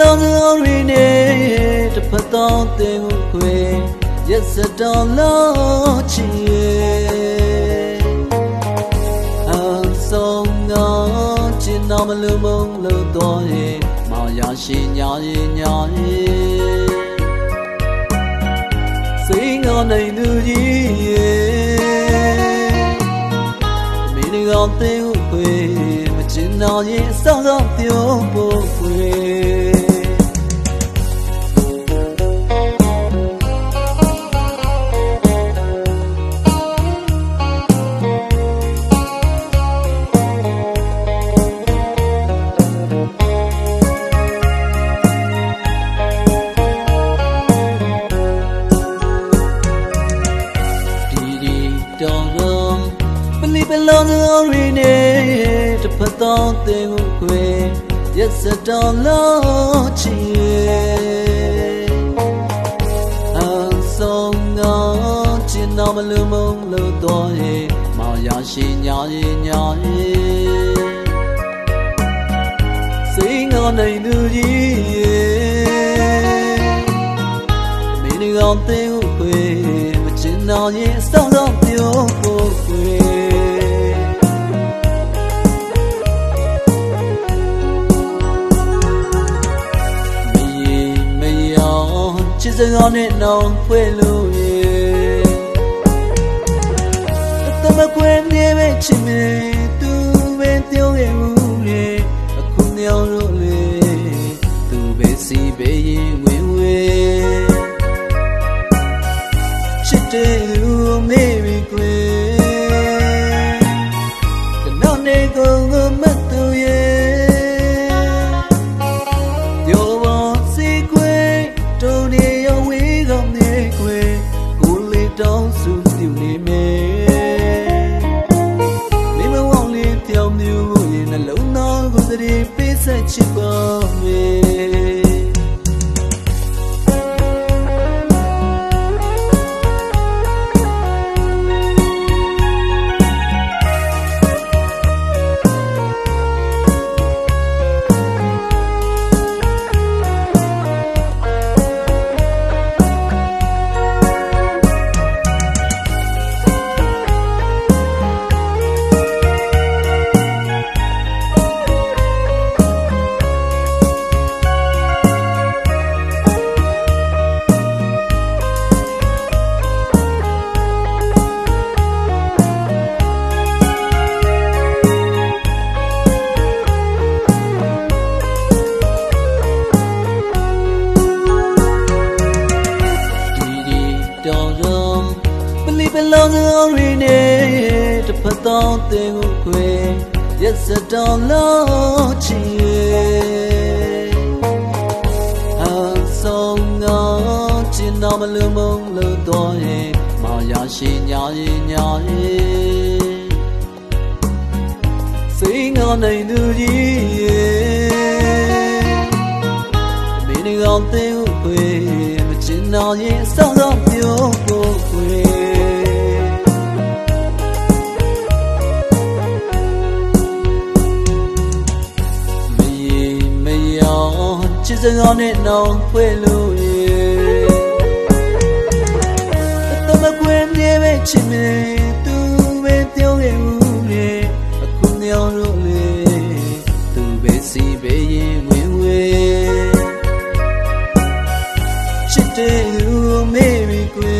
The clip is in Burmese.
လုံးစုံရင်းနဲ့တစ်ဖက်တော့တင်ကိုခွေရက်စတော်လို့ချီရဲ့အဆုံးတော့ချင်တော်မလို့မုံလို့တော့ရဲ့မောင်ရရှိညာရဲ့ညာရဲ့စိတ်ငေါနိုင်သူကြီးရဲ့မင်းကောင်တင်ကိုခွေမချင်တော်ရဲ့စောင့်စောင့်ပြောဖို့ က်တော့တင်ကိုခွေရက်စတော်လို့ချီအဆုံးတော့ချင်တော်မလို့မုံလို့တော့ရဲ့မောင်ရရှိညာရဲ့ညာရဲ့စိတ်ငေါနိုင်သူကြီးရဲ့မင်းကောင်တင်ကိုခွေချင်တော်ရင်စောင့်စောင့်ပြောဖို့ ချစ်စကားနဲ့နောင်ဖွဲ့လို့ရဲ့တမကွယ်နေပဲချစ်မေသူပဲပြောခဲ့ဘူးလေအခုညောင်းလို့လေသူပဲစီပဲရင်ဝင်ဝဲချစ်တဲ့လူမေးပြီကွယ် ပေးဆ ပလီပလောင်းစုံရင်းနဲ့တစ်ဖက်တော့တင်ကိုခွေရက်စတော်လို့ချီရဲ့အဆုံးတော့ချင်တော်မလို့မုံလို့တော့ရဲ့မောင်ရရှိညာရဲ့ညာရဲ့စိတ်ငေါ ချစ်စကားနဲ့နှောင်ဖွဲ့လို့ရေတမကွယ်မြဲပဲချစ်မေသူပဲပြောခဲ့ဦးလေအခုမြောင်လို့လေသူပဲစီပဲရင်ဝင်ဝေးချစ်တဲ့လူမေးပြီးကွယ်